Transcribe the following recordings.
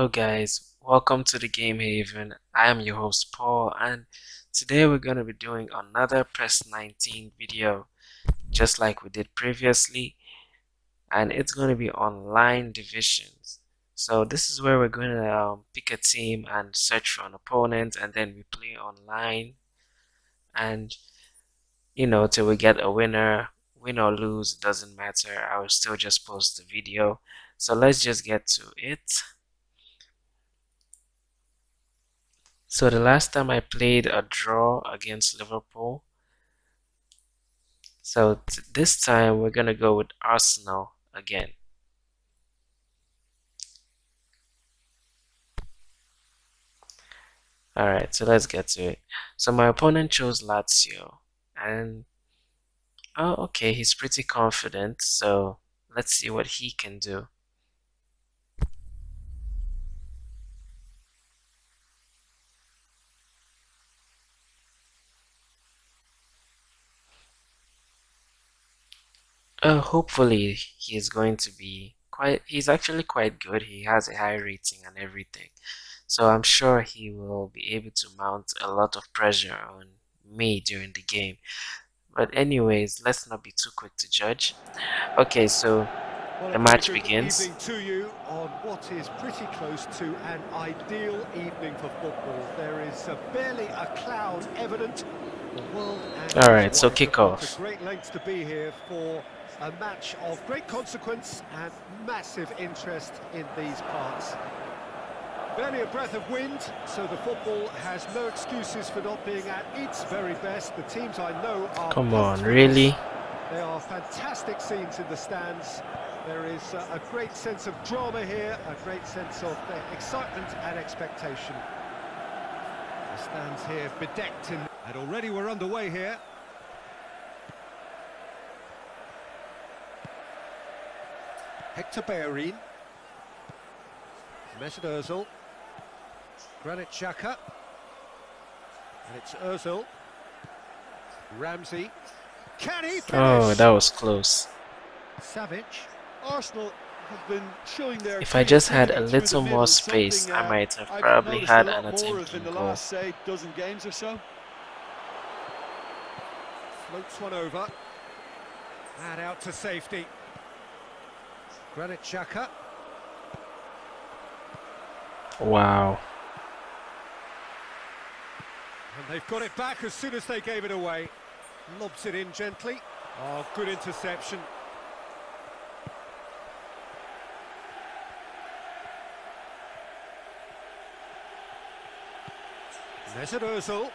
Hello guys, welcome to the Game Haven. I am your host Paul and today we're going to be doing another PES 19 video just like we did previously and it's going to be online divisions. So this is where we're going to um, pick a team and search for an opponent and then we play online. And you know till we get a winner win or lose it doesn't matter. I will still just post the video. So let's just get to it So the last time I played a draw against Liverpool. So this time we're gonna go with Arsenal again. Alright, so let's get to it. So my opponent chose Lazio and oh okay, he's pretty confident, so let's see what he can do. Uh, hopefully he is going to be quite, he's actually quite good. He has a high rating and everything. So I'm sure he will be able to mount a lot of pressure on me during the game. But anyways, let's not be too quick to judge. Okay, so the match begins. to you on what is pretty close to an ideal evening for football. There is uh, barely a cloud evident. All right, so kick off. Great lengths to be here for a match of great consequence and massive interest in these parts. Barely a breath of wind, so the football has no excuses for not being at its very best. The teams I know are... Come on, really? There are fantastic scenes in the stands. There is uh, a great sense of drama here, a great sense of uh, excitement and expectation. The stands here bedecked in... And already we're underway here. Hector Bellerin. Mesut Ozil. Granit Xhaka. And it's Ozil. Ramsey. Can he finish? Oh, that was close. Savic. Arsenal have been showing their if I just had a little more space, I uh, might have probably had an attempting in the goal. Last, say, dozen games or so. Floats one over. And out to safety. Granit Xhaka. Wow. And they've got it back as soon as they gave it away. Lobs it in gently. Oh, good interception. Mesut Ozil.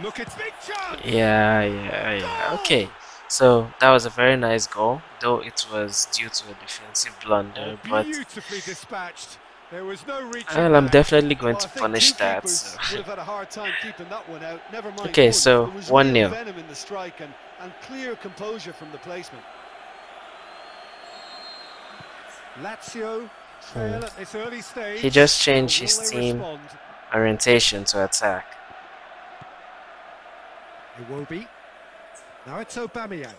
Look, it's big chance. Yeah, yeah, yeah. Okay. So that was a very nice goal, though it was due to a defensive blunder. But beautifully dispatched. There was no well, I'm definitely going to punish that. So. that okay, so one 0 Venom in the strike and, and clear composure from the placement. Lazio trail at this early stage. He just changed his team orientation to attack. Iwobi. Now it's Aubameyang.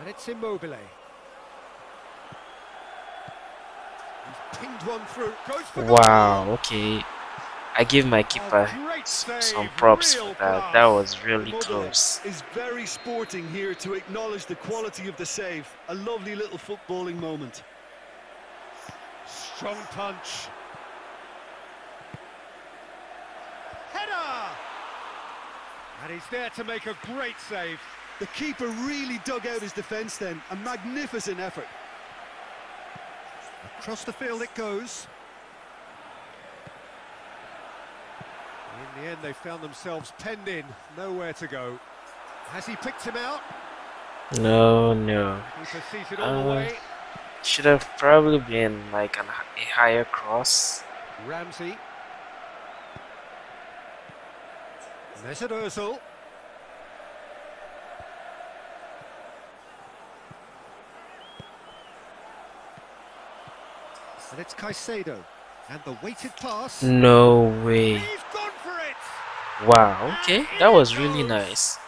And it's Immobile. He's pinged one through. wow, okay. I give my keeper some props for that. That was really close. Is very sporting here to acknowledge the quality of the save. A lovely little footballing moment. Strong punch. And he's there to make a great save. The keeper really dug out his defence then. A magnificent effort. Across the field it goes. In the end, they found themselves penned in. Nowhere to go. Has he picked him out? No, no. Uh, should have probably been like an, a higher cross. Ramsey. Mesut Ozil. And it's Caicedo. And the weighted pass. No way. Wow, okay. That was really nice.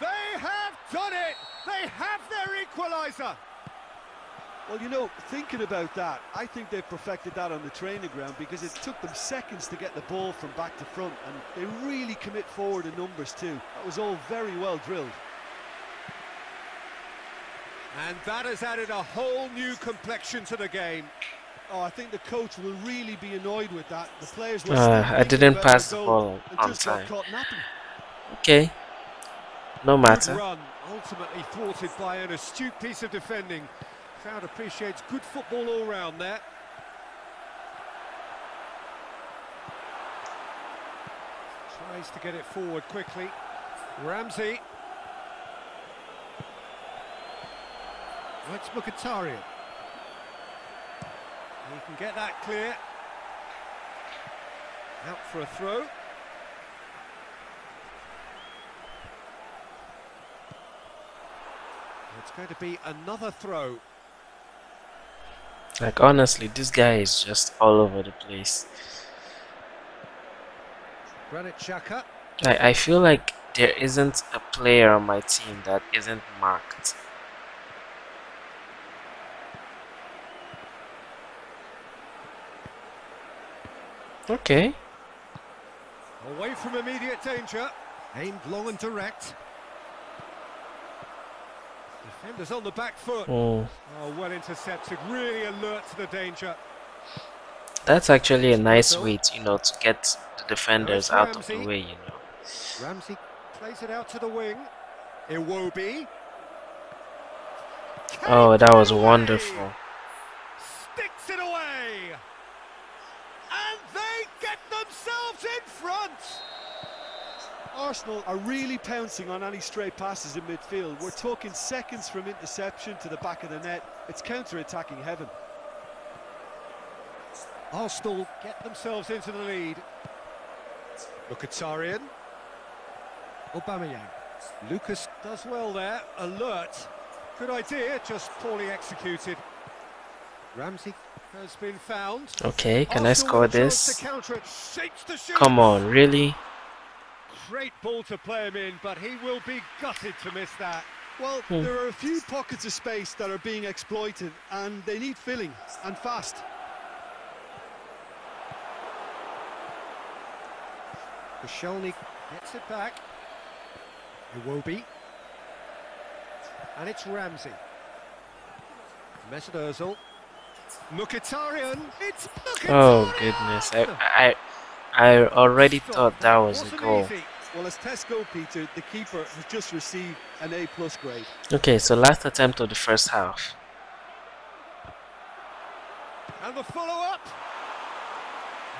They have done it. They have their equalizer. Musa. Well, you know, thinking about that, I think they've perfected that on the training ground because it took them seconds to get the ball from back to front and they really commit forward in numbers too. That was all very well drilled. And that has added a whole new complexion to the game. Oh, I think the coach will really be annoyed with that. The players were Uh, still I didn't pass the goal ball on time. Okay. No matter. run, ultimately thwarted by an astute piece of defending. Crowd appreciates good football all round there. Tries to get it forward quickly. Ramsey. That's Mkhitaryan. He can get that clear. Out for a throw. It's going to be another throw. Like honestly, this guy is just all over the place. I, I feel like there isn't a player on my team that isn't marked. Okay. Away from immediate danger. Aimed long and direct. Defenders on the back foot. Mm. Oh, well intercepted. Really alert to the danger. That's actually a nice way, to, you know, to get the defenders out of the way, you know. Ramsey plays it out to the wing. Iwobi. Oh, that was Takes it away. wonderful. Sticks it away. And they get themselves in front. Arsenal are really pouncing on any stray passes in midfield. We're talking seconds from interception to the back of the net. It's counter-attacking heaven. Arsenal get themselves into the lead. Mkhitaryan. Aubameyang. Lucas does well there, alert. Good idea, just poorly executed. Ramsey has been found. Okay, can I score with a chance this? To counter it, shapes to shoot. Come on, really? Great ball to play him in, but he will be gutted to miss that. Well, Hmm. there are a few pockets of space that are being exploited and they need filling, and fast. Koscielny gets it back. Iwobi. And it's Ramsey. Mesut Ozil. Mkhitaryan. It's Mkhitaryan. Oh goodness, I I, I already thought that was a goal. easy. Well, as tests go, Peter, the keeper has just received an A-plus grade. Okay, so last attempt of the first half. And the follow-up.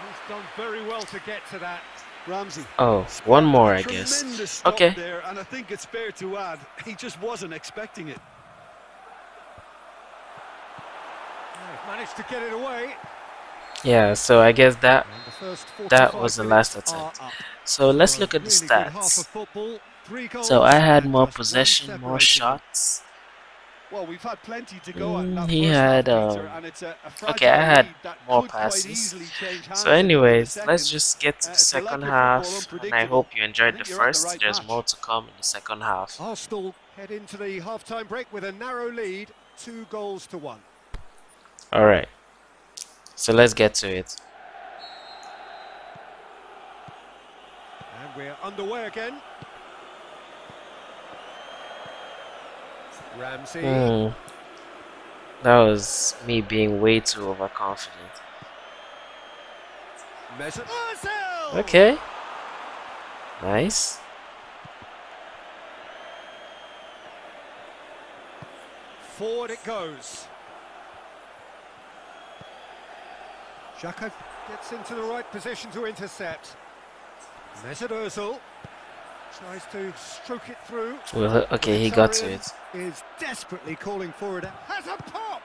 He's done very well to get to that. Ramsey. Oh, one more, I guess. Okay. there, and I think it's fair to add, he just wasn't expecting it. They've managed to get it away. Yeah, so I guess that. And the first That was the last attempt. So let's look at the really good half of stats. football, three goals So I had more possession, more shots. Well, we've had plenty to go on. Mm, he had, um, and it's a, a okay, I had more passes. easily change hands So anyways, let's just get to Uh, the it's a lack second half, and I hope you enjoyed the think you're at the first. There's more to come in the second half. Arsenal head into the half-time break with a narrow lead, two goals to one. All right. So let's get to it. And we're underway again. Ramsey. Hmm. That was me being way too overconfident. Okay. Nice. Forward it goes. Xhaka gets into the right position to intercept. Mesut Ozil tries to stroke it through. Well, okay, he got to it. Mkhitaryan desperately calling for it. Has a pop.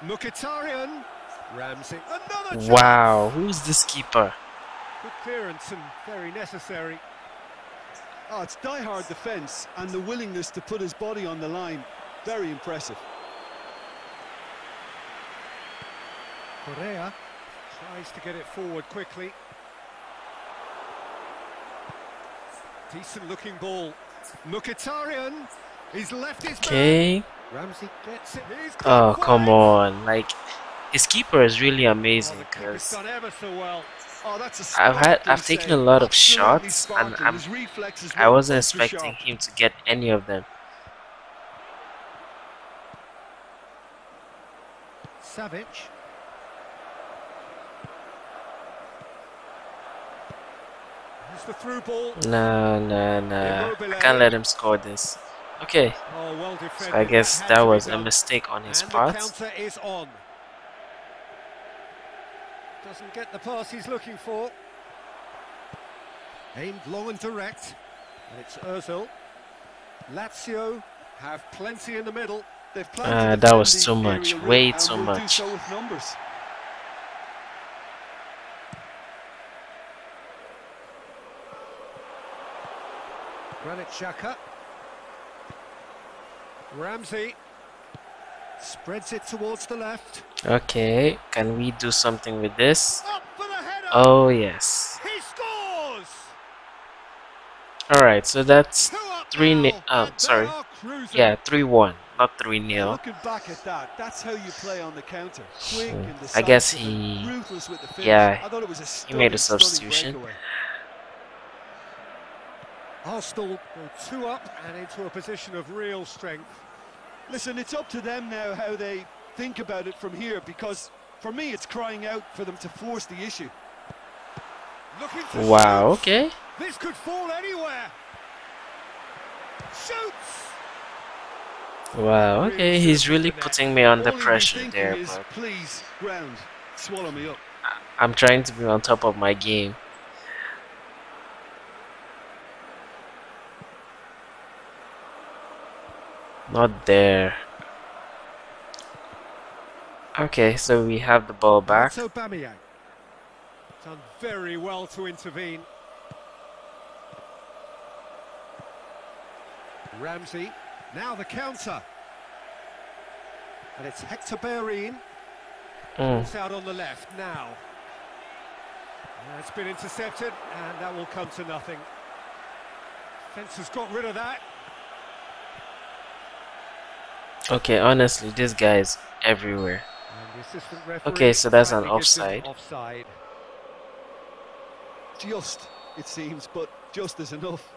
Mkhitaryan. Ramsey. Another chance. Wow, who's this keeper? Good clearance and very necessary. Oh, it's die-hard defence and the willingness to put his body on the line. Very impressive. Correa tries to get it forward quickly. Decent looking ball. Mkhitaryan He's left his man. Okay. Ramsey gets it. He's Oh, come wide. on. Like, his keeper is really Oh, amazing the keeper's because done ever so well. Oh, that's a I've had I've taken a lot of shots and. I'm I wasn't expecting him to get any of them. Savic. The through ball. Nah, nah, nah. I can't let him score this. Okay, Oh, well so. I guess that was a mistake on his part. the is on. Doesn't get the pass he's looking for. Aimed long and direct. And it's Ozil. Lazio have plenty in the middle. They've Ah, that was too much, way too much. so Granit Xhaka. Ramsey. Spreads it towards the left. Okay, can we do something with this? Up for the header! Oh, yes. He scores! Alright, so that's Two 3 now, ni- oh, sorry. Yeah, 3 1, not 3 0. Looking back at that, that's how you play on the counter. Quick and I guess decisive he- ruthless with the finish. yeah, I thought it was a he made a substitution. Breakaway. Arsenal two up and into a position of real strength. Listen, it's up to them now how they think about it from here because for me it's crying out for them to force the issue. Looking for Wow, shoots. okay. This could fall anywhere. Shoots. Wow, okay, he's really putting me under All pressure thinking there, is, but please, ground, swallow me up. I'm trying to be on top of my game. Not there. Okay, so we have the ball back. So Aubameyang. Done very well to intervene. Ramsey. Now the counter. And it's Hector Bellerin. Mm, It's out on the left now. Uh, It's been intercepted, and that will come to nothing. Fence has got rid of that. Okay, honestly, this guy is everywhere. And the assistant referee Okay, so that's an finally gives him offside. Offside. Just, it seems, but just is enough.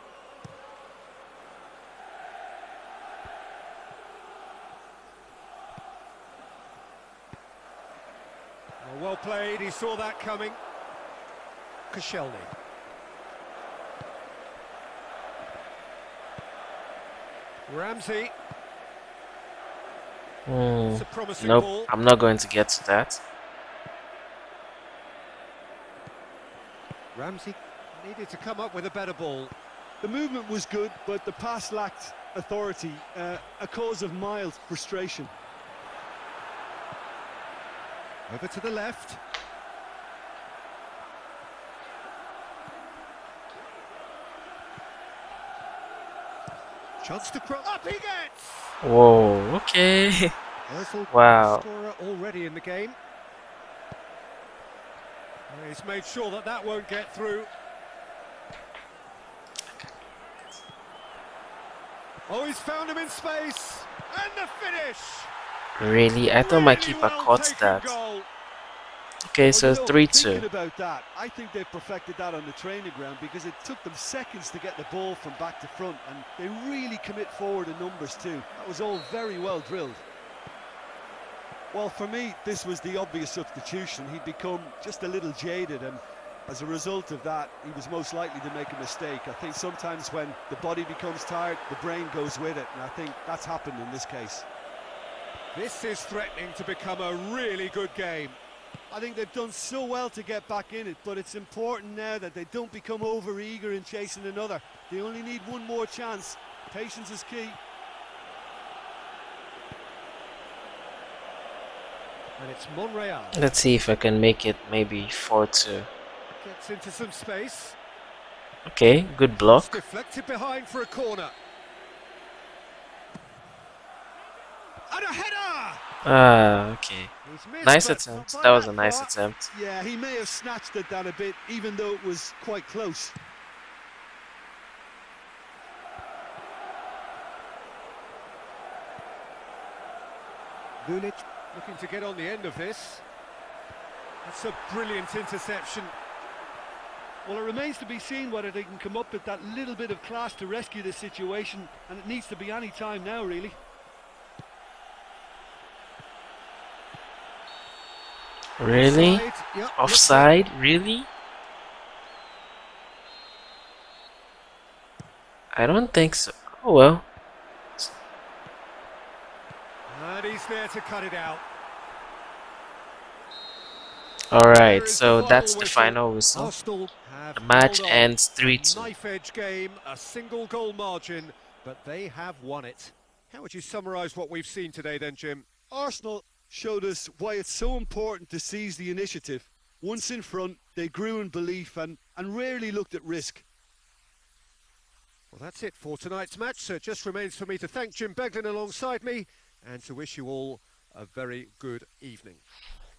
Well, well played. He saw that coming. Koscielny. Ramsey. Mm, It's a promising nope, ball. I'm not going to get to that. Ramsey needed to come up with a better ball. The movement was good, but the pass lacked authority, uh, a cause of mild frustration. Over to the left. Chance to cross. Up he gets! Whoa, okay. Wow. Already in the game. He's made sure that that won't get through. Oh, he's found him in space. And the finish! Really? I thought my keeper well caught that. goal. Okay, so Well, you know, 3 Thinking 2. about that, I think they perfected that on the training ground because it took them seconds to get the ball from back to front, and they really commit forward in numbers too. That was all very well drilled. Well, for me, this was the obvious substitution. He'd become just a little jaded, and as a result of that, he was most likely to make a mistake. I think sometimes when the body becomes tired, the brain goes with it, and I think that's happened in this case. This is threatening to become a really good game. I think they've done so well to get back in it, but it's important now that they don't become over eager in chasing another. They only need one more chance. Patience is key. And it's Monreal. Let's see if I can make it maybe 4 2. Gets into some space. Okay, good It's block. deflected behind for a corner. And a header! Ah, okay. Nice attempt. That was a nice attempt. Yeah, he may have snatched at that a bit, even though it was quite close. Lulic looking to get on the end of this. That's a brilliant interception. Well, it remains to be seen whether they can come up with that little bit of class to rescue this situation, and it needs to be any time now, really. Really? Offside, yep, Offside? Really? I don't think so. Oh well. And he's there to cut it out. Alright, so the that's the final whistle. The match ends 3 2. Knife edge game, a single goal margin, but they have won it. How would you summarise what we've seen today then, Jim? Arsenal showed us why it's so important to seize the initiative. Once in front, they grew in belief and, and rarely looked at risk. Well, that's it for tonight's match. So it just remains for me to thank Jim Beglin alongside me and to wish you all a very good evening.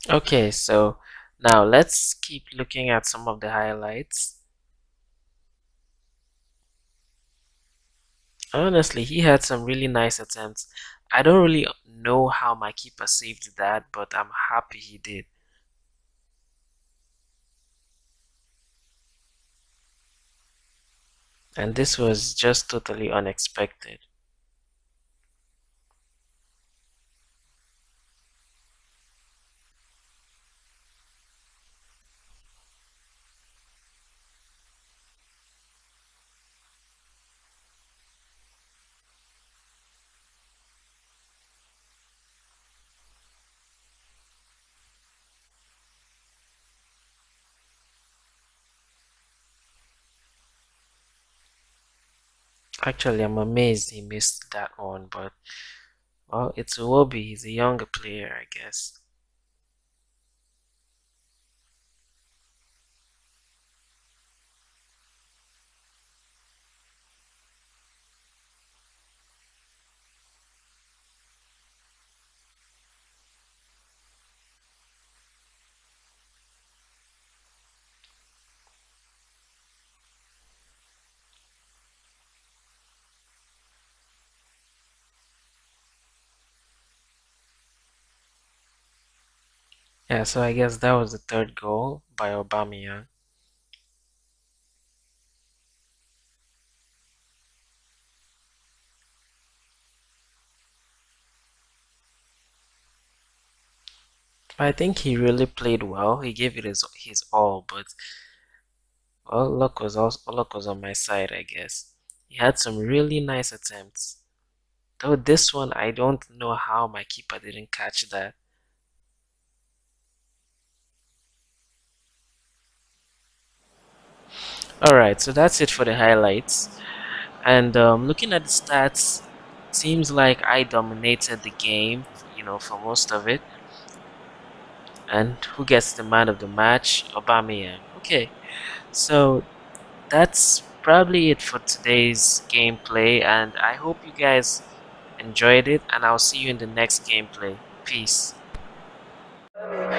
Okay, so now let's keep looking at some of the highlights. Honestly, he had some really nice attempts. I don't really know how my keeper saved that, but I'm happy he did. And this was just totally unexpected. Actually, I'm amazed he missed that one, but well, it's Iwobi. He's a younger player, I guess. Yeah, so I guess that was the third goal by Aubameyang. I think he really played well. He gave it his his all, but well, luck was also luck was on my side, I guess. He had some really nice attempts. Though this one, I don't know how my keeper didn't catch that. Alright, so that's it for the highlights. And um, looking at the stats, seems like I dominated the game, you know, for most of it. And who gets the man of the match? Aubameyang. Okay, so that's probably it for today's gameplay, and I hope you guys enjoyed it, and I'll see you in the next gameplay. Peace.